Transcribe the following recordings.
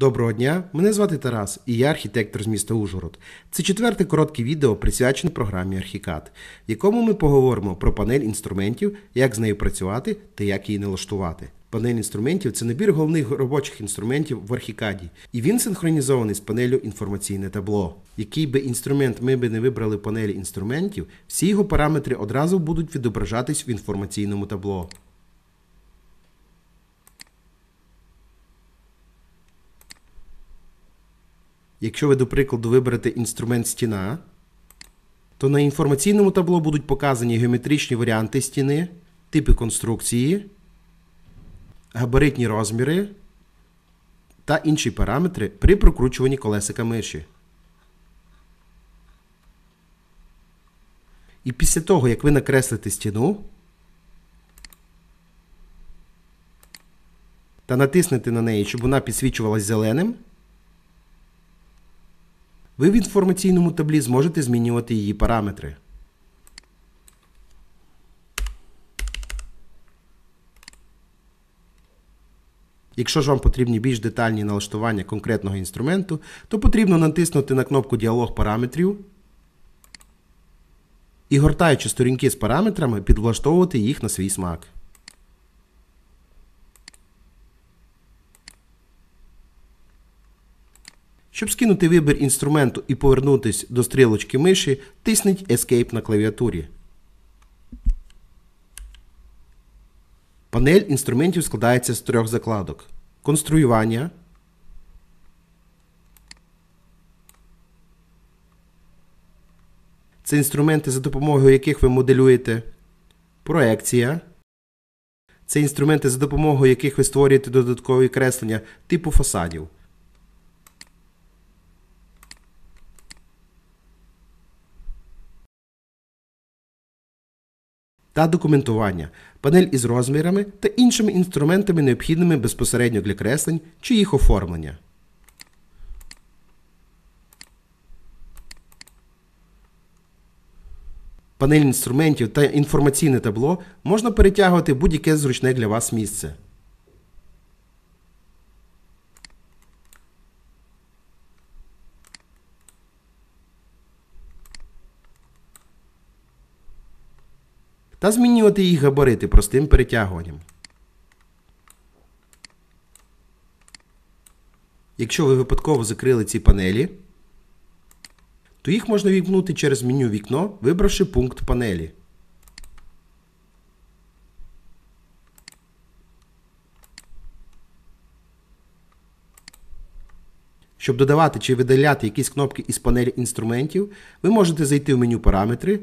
Доброго дня, мене звати Тарас і я архітектор з міста Ужгород. Це четверте коротке відео присвячене програмі Archicad, в якому ми поговоримо про панель інструментів, як з нею працювати та як її налаштувати. Панель інструментів це набір головних робочих інструментів в Archicad, і він синхронізований з панелю інформаційне табло. Який би інструмент ми би не вибрали панелі інструментів, всі його параметри одразу будуть відображатись в інформаційному табло. Якщо ви, до прикладу, виберете інструмент стіна, то на інформаційному табло будуть показані геометричні варіанти стіни, типи конструкції, габаритні розміри та інші параметри при прокручуванні колесика миші. І після того, як ви накреслите стіну та натиснете на неї, щоб вона підсвічувалась зеленим, ви в інформаційному таблі зможете змінювати її параметри. Якщо ж вам потрібні більш детальні налаштування конкретного інструменту, то потрібно натиснути на кнопку Діалог параметрів і гортаючи сторінки з параметрами, підлаштовувати їх на свій смак. Щоб скинути вибір інструменту і повернутися до стрілочки миші, тисніть Escape на клавіатурі. Панель інструментів складається з трьох закладок: конструювання. Це інструменти, за допомогою яких ви моделюєте проекція. Це інструменти, за допомогою яких ви створюєте додаткові креслення типу фасадів. Та документування, панель із розмірами та іншими інструментами, необхідними безпосередньо для креслень чи їх оформлення. Панель інструментів та інформаційне табло можна перетягувати будь-яке зручне для вас місце. Та змінювати їх габарити простим перетягуванням. Якщо ви випадково закрили ці панелі, то їх можна вімкнути через меню вікно, вибравши пункт панелі. Щоб додавати чи видаляти якісь кнопки із панелі інструментів, ви можете зайти в меню Параметри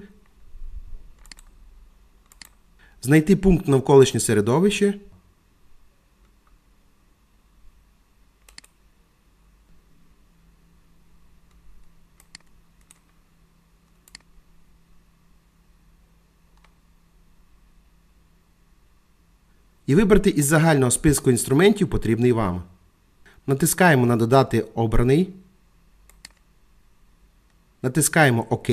знайти пункт навколишнє середовище. І вибрати із загального списку інструментів потрібний вам. Натискаємо на Додати обраний. Натискаємо ОК.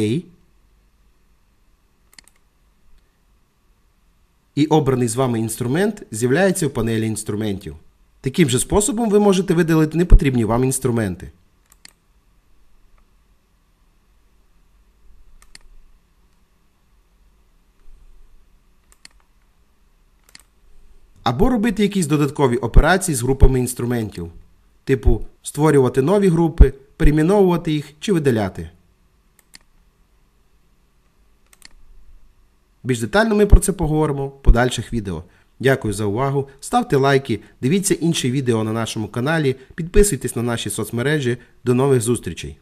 І обраний з вами інструмент з'являється в панелі інструментів. Таким же способом ви можете видалити непотрібні вам інструменти. Або робити якісь додаткові операції з групами інструментів, типу створювати нові групи, перейменовувати їх чи видаляти. Більш детально ми про це поговоримо в подальших відео. Дякую за увагу. Ставте лайки, дивіться інші відео на нашому каналі, підписуйтесь на наші соцмережі. До нових зустрічей!